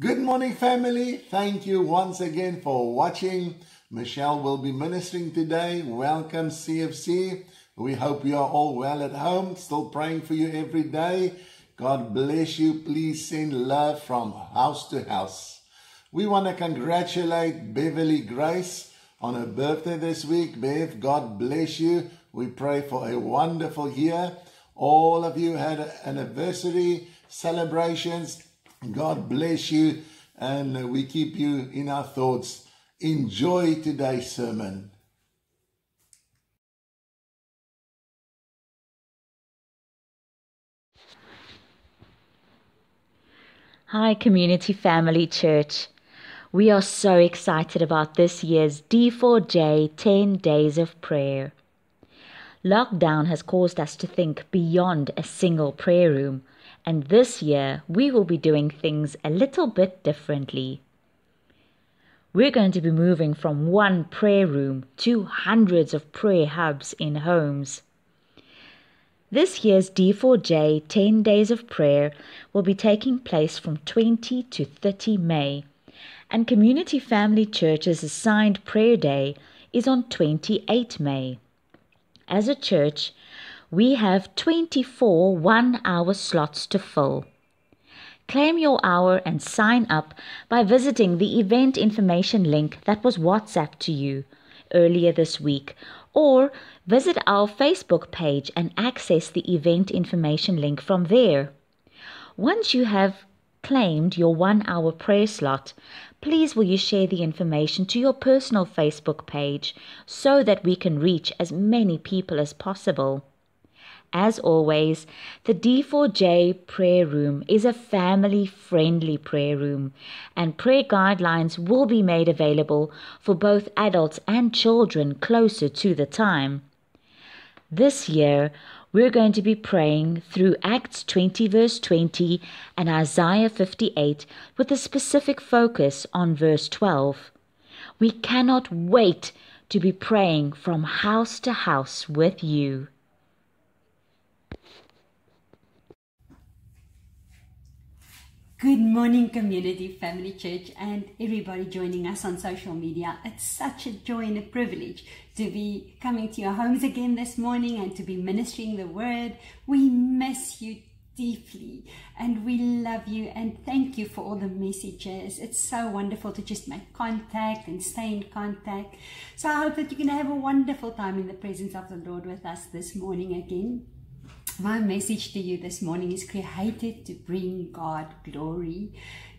Good morning, family. Thank you once again for watching. Michelle will be ministering today. Welcome, CFC. We hope you are all well at home. Still praying for you every day. God bless you. Please send love from house to house. We want to congratulate Beverly Grace on her birthday this week. Bev, God bless you. We pray for a wonderful year. All of you had anniversary celebrations. God bless you, and we keep you in our thoughts. Enjoy today's sermon. Hi, Community Family Church. We are so excited about this year's D4J 10 Days of Prayer. Lockdown has caused us to think beyond a single prayer room and this year we will be doing things a little bit differently. We're going to be moving from one prayer room to hundreds of prayer hubs in homes. This year's D4J 10 Days of Prayer will be taking place from 20 to 30 May, and Community Family Church's assigned prayer day is on 28 May. As a church, we have 24 one hour slots to fill. Claim your hour and sign up by visiting the event information link that was WhatsApp to you earlier this week, or visit our Facebook page and access the event information link from there. Once you have claimed your one hour prayer slot, please will you share the information to your personal Facebook page so that we can reach as many people as possible. As always, the D4J prayer room is a family friendly prayer room, and prayer guidelines will be made available for both adults and children closer to the time. This year, we're going to be praying through Acts 20, verse 20, and Isaiah 58 with a specific focus on verse 12. We cannot wait to be praying from house to house with you. Good morning, community, family, church, and everybody joining us on social media. It's such a joy and a privilege to be coming to your homes again this morning and to be ministering the word. We miss you deeply and we love you and thank you for all the messages. It's so wonderful to just make contact and stay in contact. So I hope that you can have a wonderful time in the presence of the Lord with us this morning again. My message to you this morning is created to bring God glory.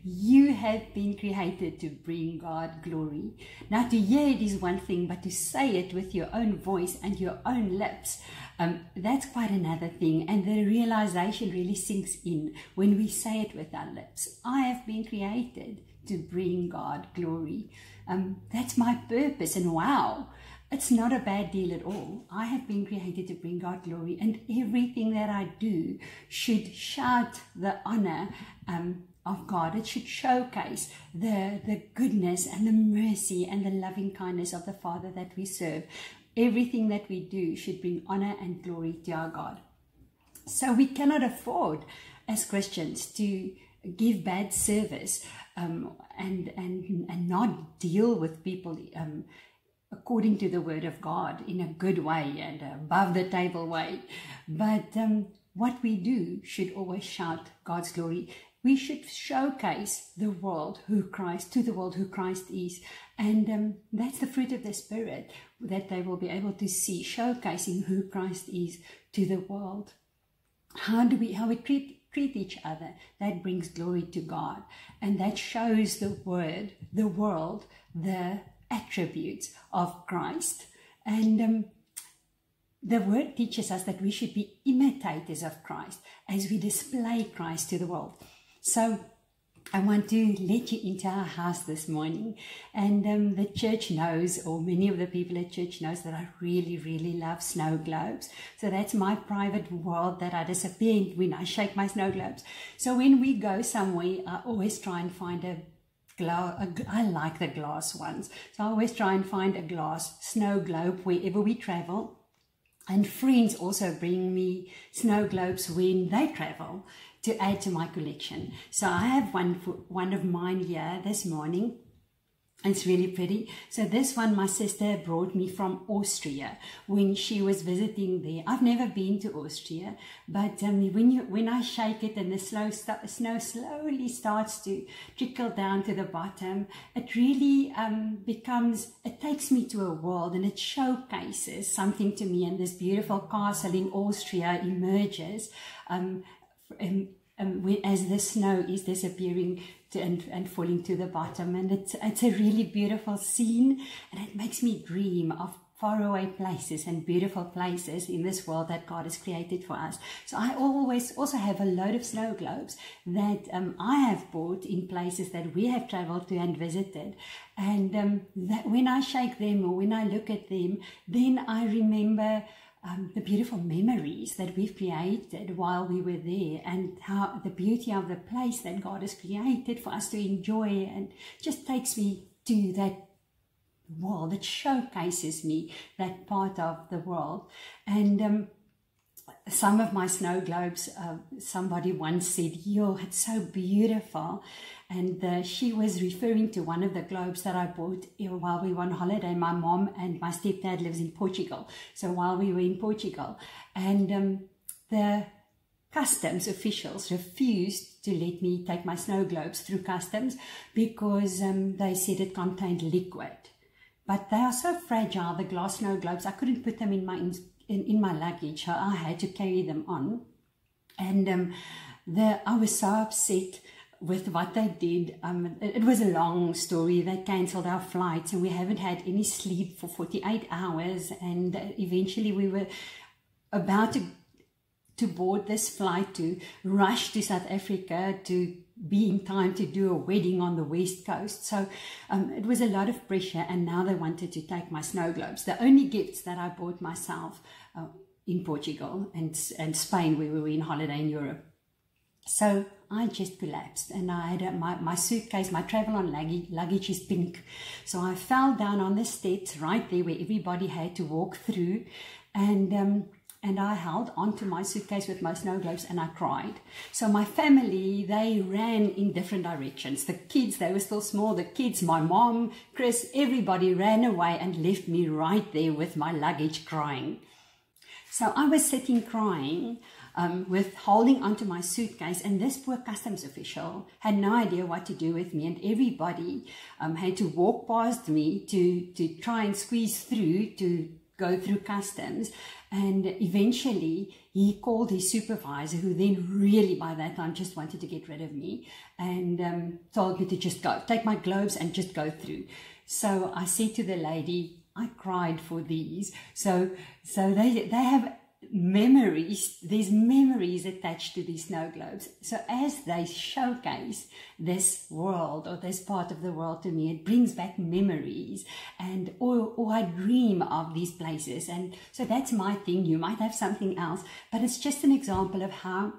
You have been created to bring God glory. Now, to hear it is one thing, but to say it with your own voice and your own lips, um, that's quite another thing. And the realization really sinks in when we say it with our lips. I have been created to bring God glory. Um, that's my purpose. And wow, it's not a bad deal at all. I have been created to bring God glory, and everything that I do should shout the honor um, of God. It should showcase the, the goodness and the mercy and the loving kindness of the Father that we serve. Everything that we do should bring honor and glory to our God. So we cannot afford, as Christians, to give bad service um, and, and, and not deal with people. Um, according to the word of God in a good way and above the table way. But um, what we do should always shout God's glory. We should showcase the world who Christ, to the world who Christ is. And um, that's the fruit of the Spirit that they will be able to see, showcasing who Christ is to the world. How do we, how we treat, treat each other, that brings glory to God. And that shows the word, the world, the attributes of Christ. And um, the word teaches us that we should be imitators of Christ as we display Christ to the world. So I want to let you into our house this morning. And um, the church knows, or many of the people at church knows that I really, really love snow globes. So that's my private world that I disappear in when I shake my snow globes. So when we go somewhere, I always try and find a I like the glass ones. So I always try and find a glass snow globe wherever we travel. And friends also bring me snow globes when they travel to add to my collection. So I have one for, one of mine here this morning it's really pretty. So this one my sister brought me from Austria when she was visiting there. I've never been to Austria, but um, when you when I shake it and the slow snow slowly starts to trickle down to the bottom, it really um, becomes. It takes me to a world and it showcases something to me. And this beautiful castle in Austria emerges. Um, and, um, as the snow is disappearing to, and, and falling to the bottom. And it's, it's a really beautiful scene and it makes me dream of faraway places and beautiful places in this world that God has created for us. So I always also have a load of snow globes that um, I have bought in places that we have traveled to and visited. And um, that when I shake them or when I look at them, then I remember um, the beautiful memories that we've created while we were there and how the beauty of the place that God has created for us to enjoy. And just takes me to that world. That showcases me that part of the world. And um, some of my snow globes uh, somebody once said yo it's so beautiful and uh, she was referring to one of the globes that I bought while we were on holiday. My mom and my stepdad lives in Portugal. So while we were in Portugal, and um, the customs officials refused to let me take my snow globes through customs because um, they said it contained liquid. But they are so fragile, the glass snow globes, I couldn't put them in my in, in my luggage. I had to carry them on. And um, the, I was so upset with what they did. Um, it, it, was a long story. They cancelled our flights and we haven't had any sleep for 48 hours. And eventually we were about to, to board this flight to rush to South Africa to be in time to do a wedding on the west coast. So um, it was a lot of pressure. And now they wanted to take my snow globes. The only gifts that I bought myself uh, in Portugal and, and Spain, where we were in holiday in Europe. So I just collapsed and I had a, my, my suitcase, my travel on luggage, luggage is pink. So I fell down on the steps right there where everybody had to walk through and, um, and I held onto my suitcase with my snow globes and I cried. So my family, they ran in different directions. The kids, they were still small. The kids, my mom, Chris, everybody ran away and left me right there with my luggage crying. So I was sitting crying um, with holding onto my suitcase. And this poor customs official had no idea what to do with me. And everybody um, had to walk past me to, to try and squeeze through to go through customs. And eventually he called his supervisor, who then really by that time just wanted to get rid of me and um, told me to just go, take my globes and just go through. So I said to the lady, I cried for these. So, so they, they have memories, there's memories attached to these snow globes. So as they showcase this world or this part of the world to me, it brings back memories and or, or I dream of these places. And so that's my thing. You might have something else, but it's just an example of how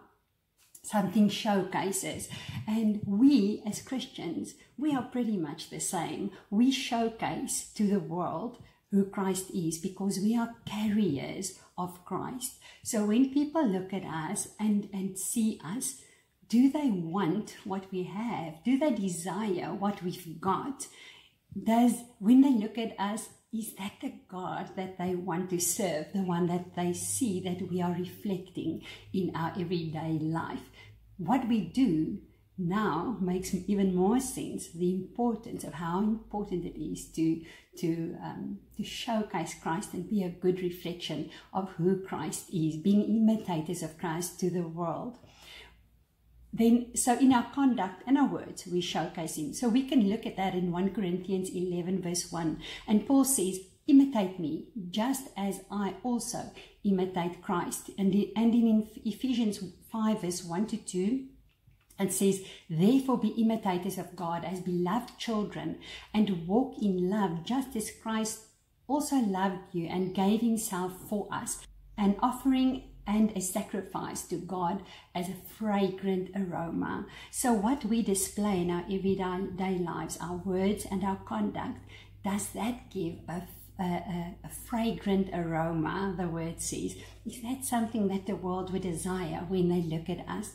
something showcases. And we as Christians, we are pretty much the same. We showcase to the world who Christ is because we are carriers of Christ. So when people look at us and, and see us, do they want what we have? Do they desire what we've got? Does when they look at us, is that the God that they want to serve, the one that they see that we are reflecting in our everyday life? What we do now makes even more sense the importance of how important it is to to um, to showcase Christ and be a good reflection of who Christ is, being imitators of Christ to the world. Then, so in our conduct and our words, we showcase Him. So we can look at that in 1 Corinthians 11, verse 1. And Paul says, Imitate me, just as I also imitate Christ. And, and in Ephesians 5, verse 1 to 2, it says, Therefore be imitators of God as beloved children and walk in love, just as Christ also loved you and gave himself for us, an offering and a sacrifice to God as a fragrant aroma. So, what we display in our everyday lives, our words and our conduct, does that give a, a, a, a, fragrant aroma, the word says. Is that something that the world would desire when they look at us?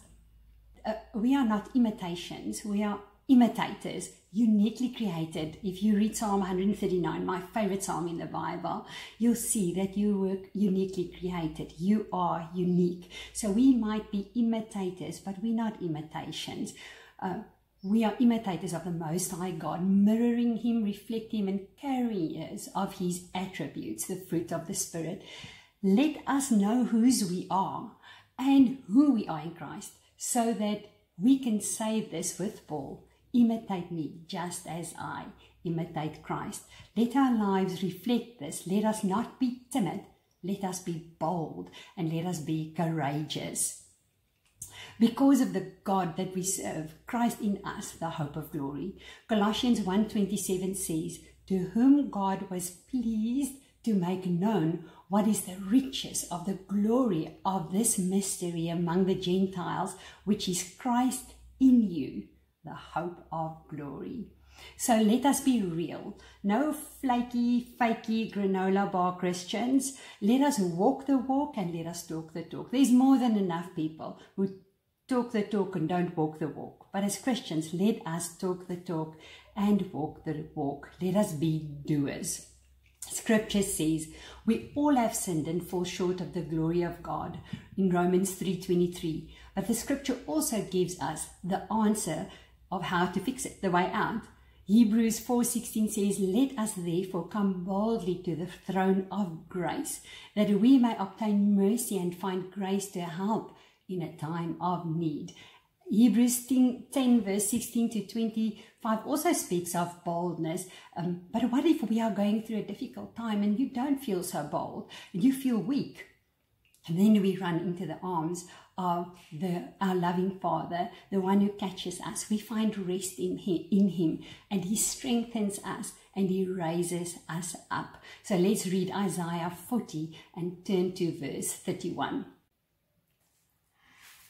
Uh, we are not imitations, we are imitators, uniquely created. If you read Psalm 139, my favorite psalm in the Bible, you'll see that you were uniquely created. You are unique. So we might be imitators, but we're not imitations. Uh, we are imitators of the Most High God, mirroring Him, reflecting Him, and carriers of His attributes, the fruit of the Spirit. Let us know whose we are and who we are in Christ, so that we can say this with Paul imitate me just as I imitate Christ. Let our lives reflect this. Let us not be timid. Let us be bold and let us be courageous. Because of the God that we serve, Christ in us, the hope of glory. Colossians 1.27 says, To whom God was pleased to make known what is the riches of the glory of this mystery among the Gentiles, which is Christ in you, the hope of glory. So let us be real. No flaky, fakey granola bar Christians. Let us walk the walk and let us talk the talk. There's more than enough people who talk the talk and don't walk the walk. But as Christians, let us talk the talk and walk the walk. Let us be doers. Scripture says, we all have sinned and fall short of the glory of God in Romans 3.23. But the scripture also gives us the answer of how to fix it, the way out. Hebrews 4:16 says, "Let us therefore come boldly to the throne of grace, that we may obtain mercy and find grace to help in a time of need." Hebrews 10, 10 verse 16 to 25 also speaks of boldness. Um, but what if we are going through a difficult time and you don't feel so bold? And you feel weak. And then we run into the arms of the, our loving Father, the one who catches us. We find rest in him, in him and He strengthens us and He raises us up. So let's read Isaiah 40 and turn to verse 31.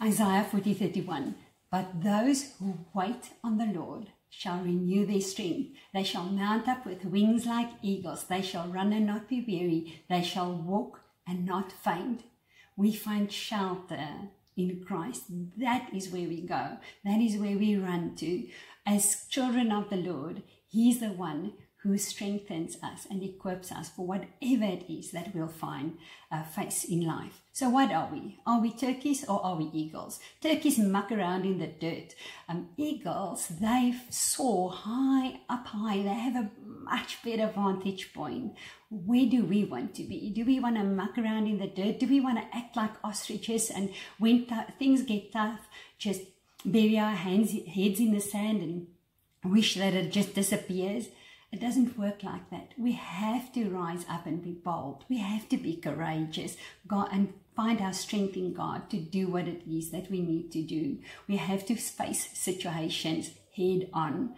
Isaiah 40 31. But those who wait on the Lord shall renew their strength. They shall mount up with wings like eagles. They shall run and not be weary. They shall walk and not faint. We find shelter in Christ. That is where we go. That is where we run to. As children of the Lord, He's the one who strengthens us and equips us for whatever it is that we'll find uh, face in life. So what are we? Are we turkeys or are we eagles? Turkeys muck around in the dirt. Um, eagles, they soar high up high. They have a much better vantage point. Where do we want to be? Do we want to muck around in the dirt? Do we want to act like ostriches and when things get tough, just bury our hands, heads in the sand and wish that it just disappears? It doesn't work like that. We have to rise up and be bold. We have to be courageous God, and find our strength in God to do what it is that we need to do. We have to face situations head on.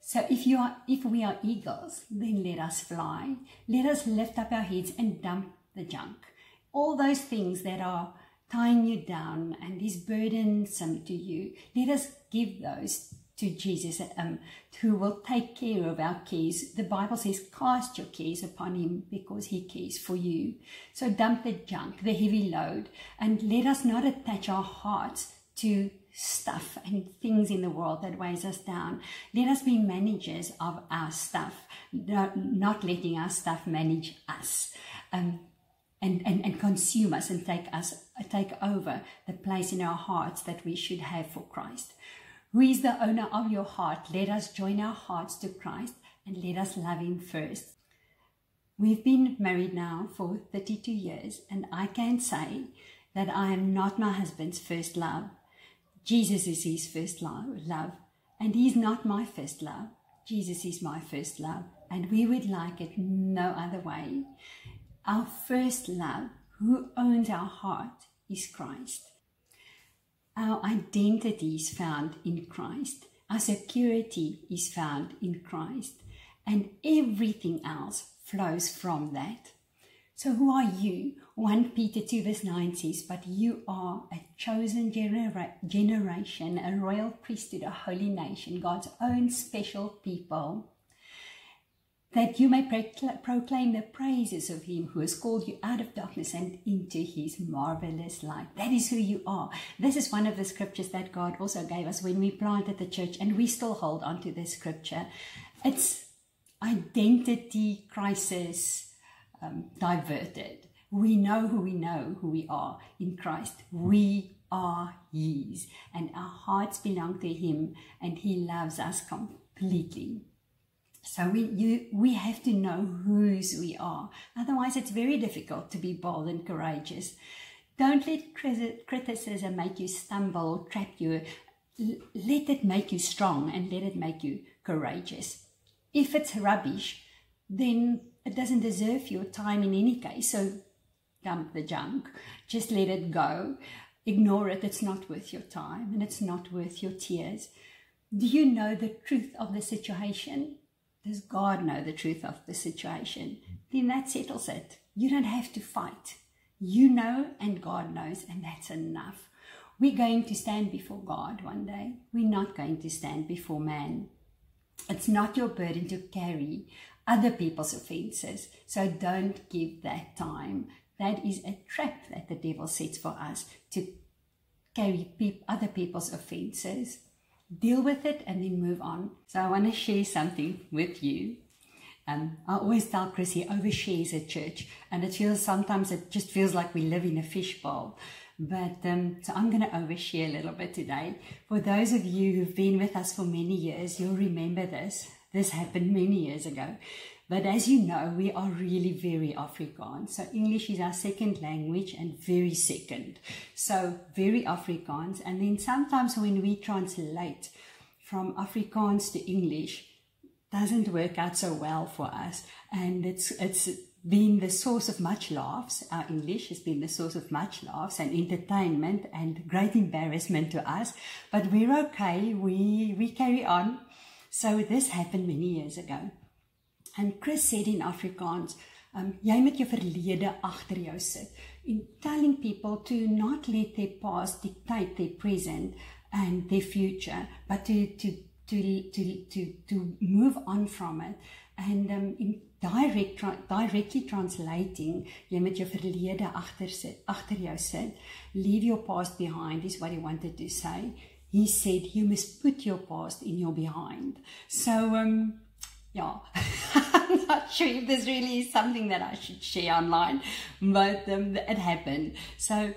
So if you are if we are eagles, then let us fly. Let us lift up our heads and dump the junk. All those things that are tying you down and is burdensome to you, let us give those to Jesus, um, who will take care of our cares. The Bible says, cast your cares upon him because he cares for you. So dump the junk, the heavy load, and let us not attach our hearts to stuff and things in the world that weighs us down. Let us be managers of our stuff, not letting our stuff manage us. Um, and, and, and consume us and take us take over the place in our hearts that we should have for Christ who is the owner of your heart, let us join our hearts to Christ and let us love him first. We've been married now for 32 years, and I can say that I am not my husband's first love. Jesus is his first love, and he's not my first love. Jesus is my first love, and we would like it no other way. Our first love, who owns our heart, is Christ. Our identity is found in Christ. Our security is found in Christ. And everything else flows from that. So, who are you? 1 Peter 2, verse 9 says, But you are a chosen genera- generation, a royal priesthood, a holy nation, God's own special people. That you may proclaim the praises of him who has called you out of darkness and into his marvelous light. That is who you are. This is one of the scriptures that God also gave us when we planted the church, and we still hold on to this scripture. It's identity crisis um, diverted. We know who we know who we are in Christ. We are His, and our hearts belong to Him, and He loves us completely. So we you we have to know whose we are. Otherwise, it's very difficult to be bold and courageous. Don't let criticism make you stumble or trap you. Let it make you strong and let it make you courageous. If it's rubbish, then it doesn't deserve your time in any case. So dump the junk. Just let it go. Ignore it. It's not worth your time and it's not worth your tears. Do you know the truth of the situation? Does God know the truth of the situation? Then that settles it. You don't have to fight. You know and God knows, and that's enough. We're going to stand before God one day. We're not going to stand before man. It's not your burden to carry other people's offenses. So don't give that time. That is a trap that the devil sets for us to carry pe- other people's offenses deal with it and then move on. So I want to share something with you. Um, I always tell Chris he overshares at church, and it feels sometimes it just feels like we live in a fishbowl. But um, so I'm going to overshare a little bit today. For those of you who've been with us for many years, you'll remember this. This happened many years ago. But as you know, we are really very Afrikaans. So English is our second language and very second. So very Afrikaans. And then sometimes when we translate from Afrikaans to English, doesn't work out so well for us. And it's, it's been the source of much laughs. Our English has been the source of much laughs and entertainment and great embarrassment to us. But we're okay. We, we carry on. So this happened many years ago. En Chris said in Afrikaans, um, jy moet jou verlede agter jou sit. In telling people to not let their past dictate their present and their future, but to to to to to, to move on from it. And um, in direct tra directly translating, jy moet jou verlede agter sit, agter jou sit. Leave your past behind is what he wanted to say. He said you must put your past in your behind. So um yeah, I'm not sure if this really is something that I should share online, but um, it happened. So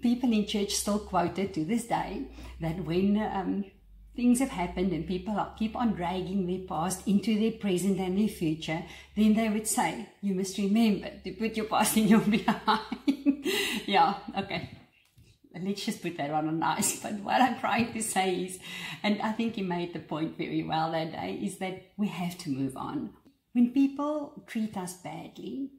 people in church still quote it to this day that when um, things have happened and people are, keep on dragging their past into their present and their future, then they would say, you must remember to put your past in your behind. yeah, okay let's just put that on ice. But what I'm trying to say is, and I think he made the point very well that day, is that we have to move on. When people treat us badly,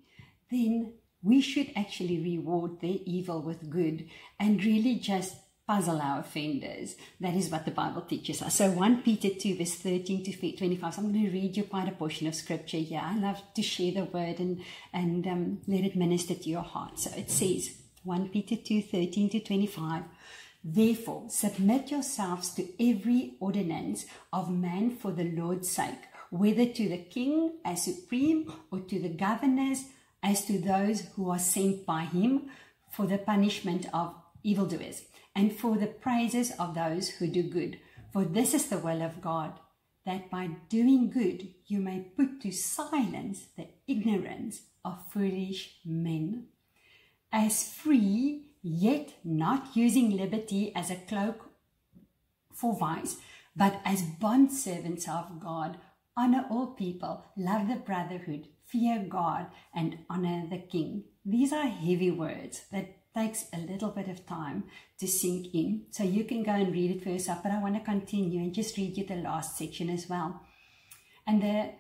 then we should actually reward their evil with good and really just puzzle our offenders. That is what the Bible teaches us. So 1 Peter 2 verse 13 to 25. So I'm going to read you quite a portion of scripture here. I love to share the word and, and um, let it minister to your heart. So it says, 1 Peter 2 13 to 25. Therefore, submit yourselves to every ordinance of man for the Lord's sake, whether to the king as supreme or to the governors as to those who are sent by him for the punishment of evildoers and for the praises of those who do good. For this is the will of God, that by doing good you may put to silence the ignorance of foolish men as free, yet not using liberty as a cloak for vice, but as bond servants of God. Honor all people, love the brotherhood, fear God, and honor the king. These are heavy words that takes a little bit of time to sink in. So you can go and read it for yourself, but I want to continue and just read you the last section as well. And the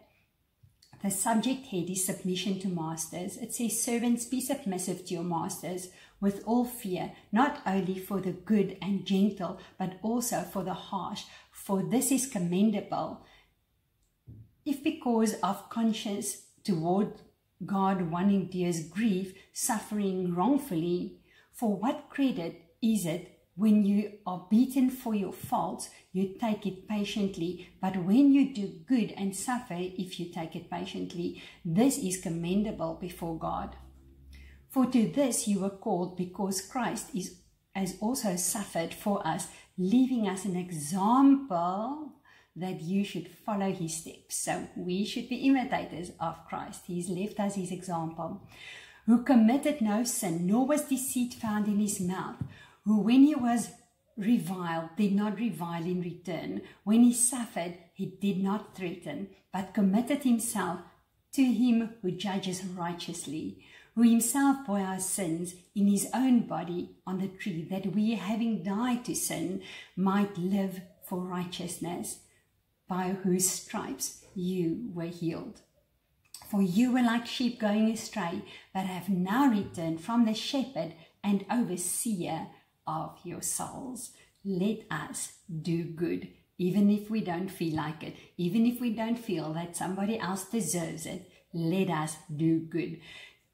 the subject head is submission to masters. It says, Servants, be submissive to your masters with all fear, not only for the good and gentle, but also for the harsh, for this is commendable. If because of conscience toward God one endures grief, suffering wrongfully, for what credit is it when you are beaten for your faults, you take it patiently. But when you do good and suffer, if you take it patiently, this is commendable before God. For to this you were called because Christ is, has also suffered for us, leaving us an example that you should follow his steps. So we should be imitators of Christ. He's left us his example. Who committed no sin, nor was deceit found in his mouth who, when he was reviled, did not revile in return. When he suffered, he did not threaten, but committed himself to him who judges righteously, who himself bore our sins in his own body on the tree, that we, having died to sin, might live for righteousness, by whose stripes you were healed. For you were like sheep going astray, but have now returned from the shepherd and overseer of your souls. Let us do good, even if we don't feel like it, even if we don't feel that somebody else deserves it. Let us do good.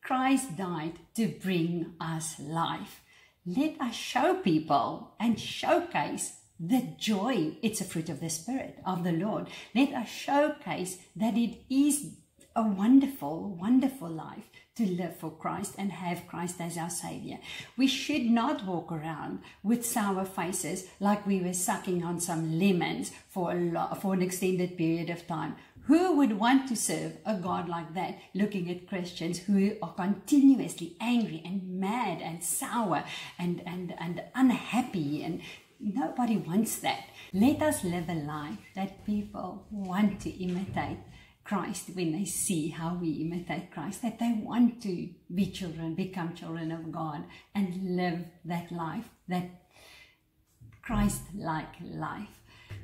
Christ died to bring us life. Let us show people and showcase the joy. It's a fruit of the Spirit of the Lord. Let us showcase that it is a wonderful, wonderful life to live for Christ and have Christ as our Savior. We should not walk around with sour faces like we were sucking on some lemons for, a lo- for an extended period of time. Who would want to serve a God like that, looking at Christians who are continuously angry and mad and sour and, and, and unhappy? And nobody wants that. Let us live a life that people want to imitate Christ when they see how we imitate Christ, that they want to be children, become children of God, and live that life, that Christ like life.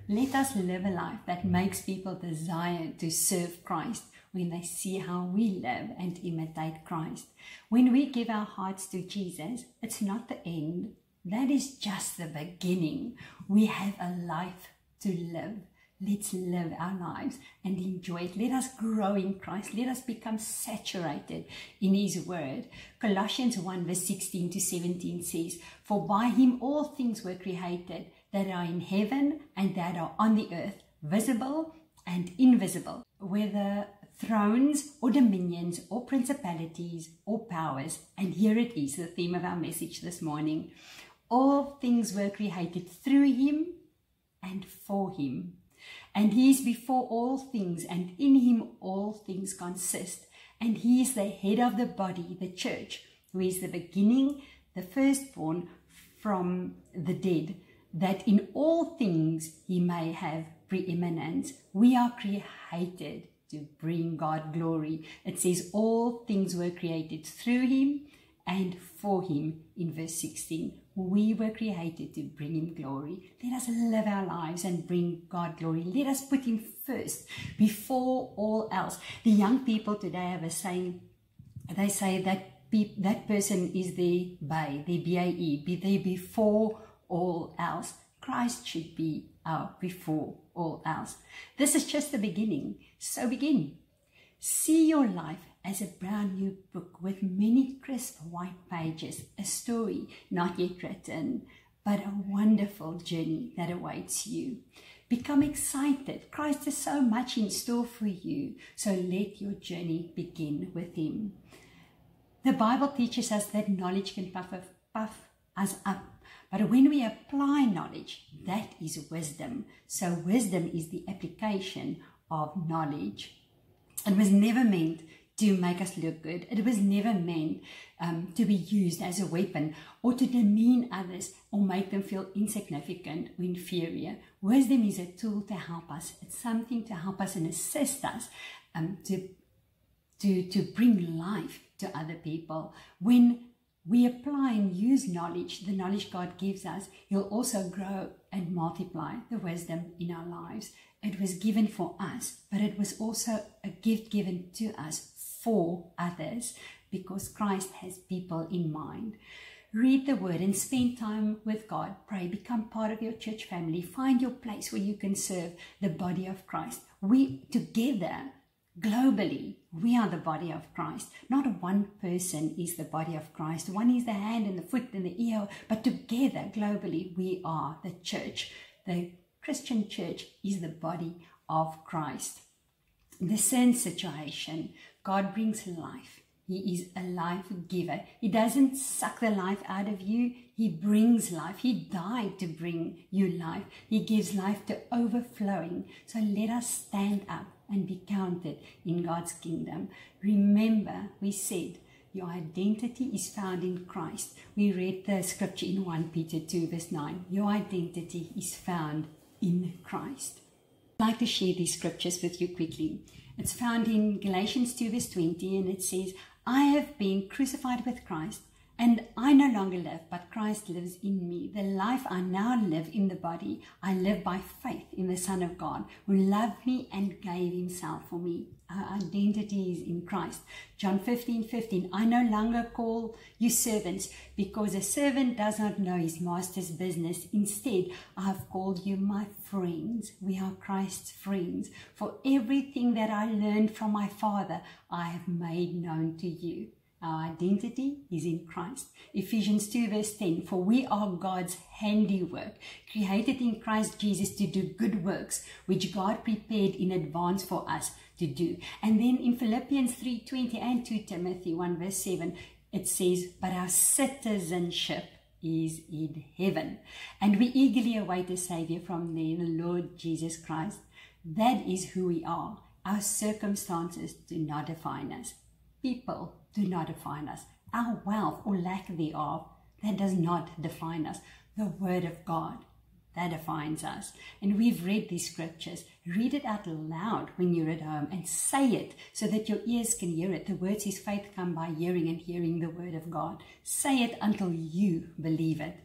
Let us live a life that makes people desire to serve Christ when they see how we live and imitate Christ. When we give our hearts to Jesus, it's not the end, that is just the beginning. We have a life to live. Let's live our lives and enjoy it. Let us grow in Christ. Let us become saturated in His Word. Colossians 1 verse 16 to 17 says, For by Him all things were created that are in heaven and that are on the earth, visible and invisible, whether thrones or dominions or principalities or powers. And here it is, the theme of our message this morning. All things were created through Him and for Him and he is before all things, and in him all things consist. And he is the head of the body, the church, who is the beginning, the firstborn from the dead, that in all things he may have preeminence. We are created to bring God glory. It says all things were created through him and for him in verse 16. We were created to bring him glory. Let us live our lives and bring God glory. Let us put him first before all else. The young people today have a saying, they say that be, that person is the bay, the B-A-E, be they before all else. Christ should be our before all else. This is just the beginning. So begin. See your life as a brand new book with many crisp white pages, a story not yet written, but a wonderful journey that awaits you. Become excited. Christ has so much in store for you, so let your journey begin with Him. The Bible teaches us that knowledge can puff, puff us up, but when we apply knowledge, that is wisdom. So, wisdom is the application of knowledge. It was never meant to make us look good. It was never meant um, to be used as a weapon or to demean others or make them feel insignificant or inferior. Wisdom is a tool to help us. It's something to help us and assist us um, to, to, to bring life to other people. When we apply and use knowledge, the knowledge God gives us, He'll also grow and multiply the wisdom in our lives. It was given for us, but it was also a gift given to us for others because Christ has people in mind. Read the word and spend time with God. Pray, become part of your church family. Find your place where you can serve the body of Christ. We together globally, we are the body of Christ. Not one person is the body of Christ. One is the hand and the foot and the ear, but together, globally, we are the church. The Christian church is the body of Christ. The sin situation, God brings life. He is a life giver. He doesn't suck the life out of you. He brings life. He died to bring you life. He gives life to overflowing. So let us stand up and be counted in God's kingdom. Remember, we said, your identity is found in Christ. We read the scripture in 1 Peter 2, verse 9. Your identity is found in Christ. I'd like to share these scriptures with you quickly. It's found in Galatians 2, verse 20, and it says, I have been crucified with Christ, and I no longer live, but Christ lives in me. The life I now live in the body, I live by faith in the Son of God, who loved me and gave himself for me. Our identity is in Christ. John 15, 15. I no longer call you servants because a servant does not know his master's business. Instead, I have called you my friends. We are Christ's friends. For everything that I learned from my Father, I have made known to you. Our identity is in Christ. Ephesians 2 verse 10, for we are God's handiwork, created in Christ Jesus to do good works, which God prepared in advance for us to do. And then in Philippians 3.20 and 2 Timothy 1 verse 7, it says, but our citizenship is in heaven. And we eagerly await a Savior from there, the Lord Jesus Christ. That is who we are. Our circumstances do not define us. People do not define us. Our wealth or lack thereof, that does not define us. The Word of God, that defines us. And we've read these scriptures. Read it out loud when you're at home and say it so that your ears can hear it. The words says faith come by hearing and hearing the Word of God. Say it until you believe it.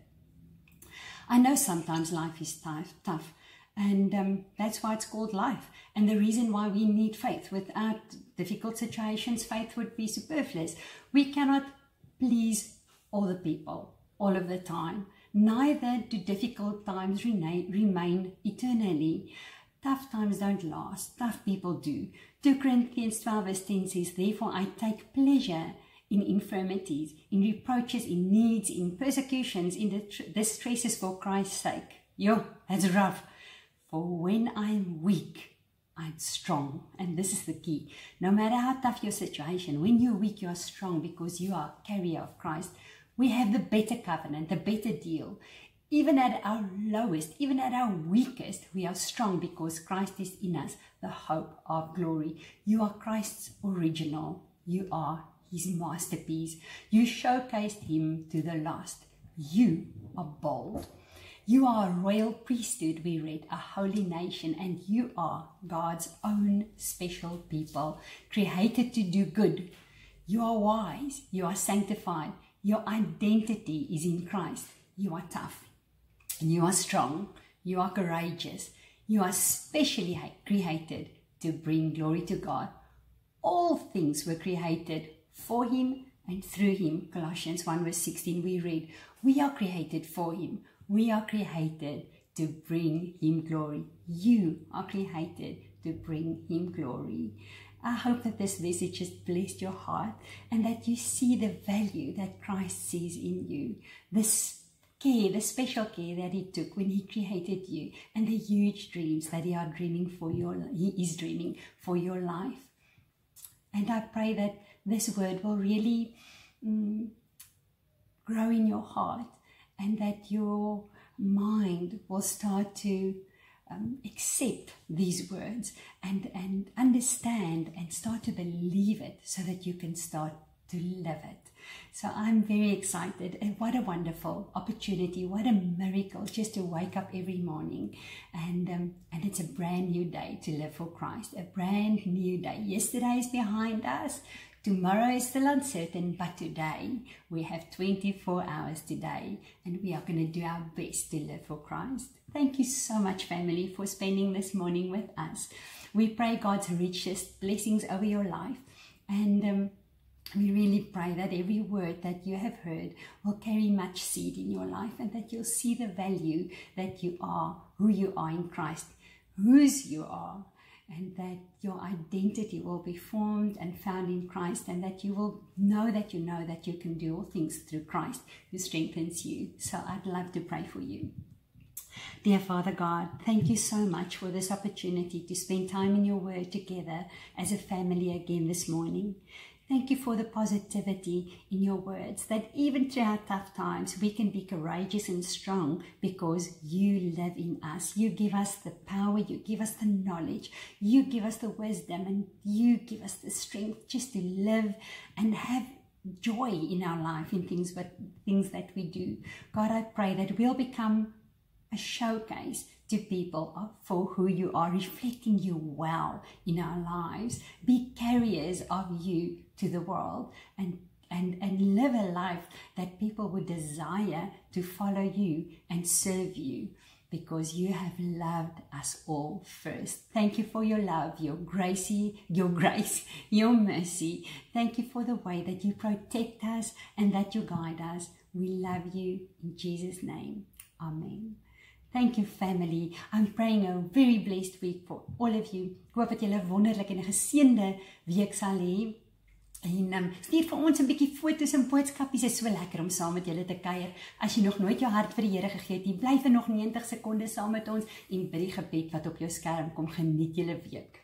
I know sometimes life is tough, tough and um, that's why it's called life. And the reason why we need faith. Without difficult situations, faith would be superfluous. We cannot please all the people all of the time. Neither do difficult times remain, eternally. Tough times don't last. Tough people do. 2 Corinthians 12 verse 10 says, Therefore I take pleasure in infirmities, in reproaches, in needs, in persecutions, in the distresses for Christ's sake. Yo, that's rough. For when I'm weak, I'm strong. And this is the key. No matter how tough your situation, when you're weak, you are strong because you are a carrier of Christ. We have the better covenant, the better deal. Even at our lowest, even at our weakest, we are strong because Christ is in us, the hope of glory. You are Christ's original. You are his masterpiece. You showcased him to the last. You are bold. You are a royal priesthood, we read, a holy nation, and you are God's own special people, created to do good. You are wise, you are sanctified, your identity is in Christ. You are tough, you are strong, you are courageous, you are specially created to bring glory to God. All things were created for Him and through Him. Colossians 1 verse 16 we read, We are created for Him we are created to bring Him glory. You are created to bring Him glory. I hope that this message has blessed your heart and that you see the value that Christ sees in you. This care, the special care that He took when He created you, and the huge dreams that He are dreaming for your He is dreaming for your life. And I pray that this word will really mm, grow in your heart and that your mind will start to um, accept these words and, and understand and start to believe it so that you can start to live it. So I'm very excited and what a wonderful opportunity, what a miracle just to wake up every morning and um, and it's a brand new day to live for Christ, a brand new day. Yesterday is behind us, Tomorrow is still uncertain, but today we have 24 hours today and we are going to do our best to live for Christ. Thank you so much, family, for spending this morning with us. We pray God's richest blessings over your life and um, we really pray that every word that you have heard will carry much seed in your life and that you'll see the value that you are, who you are in Christ, whose you are, and that your identity will be formed and found in Christ, and that you will know that you know that you can do all things through Christ who strengthens you. So I'd love to pray for you. Dear Father God, thank you so much for this opportunity to spend time in your word together as a family again this morning. Thank you for the positivity in your words that even through our tough times, we can be courageous and strong because you live in us. You give us the power, you give us the knowledge, you give us the wisdom, and you give us the strength just to live and have joy in our life in things but things that we do. God, I pray that we'll become a showcase to people for who you are, reflecting you well in our lives. Be carriers of you to the world and and, and live a life that people would desire to follow you and serve you because you have loved us all first. Thank you for your love, your grace, your grace, your mercy. Thank you for the way that you protect us and that you guide us. We love you in Jesus' name. Amen. Thank you family. I'm praying a very blessed week for all of you. Ek hoop dat julle 'n wonderlike en 'n geseënde week sal hê. En um, stuur vir ons 'n bietjie foto's en boodskapies. Dit is so lekker om saam met julle te kuier. As jy nog nooit jou hart vir die Here gegee het nie, bly vir nog 90 sekondes saam met ons en bid die gebed wat op jou skerm kom. Geniet julle week.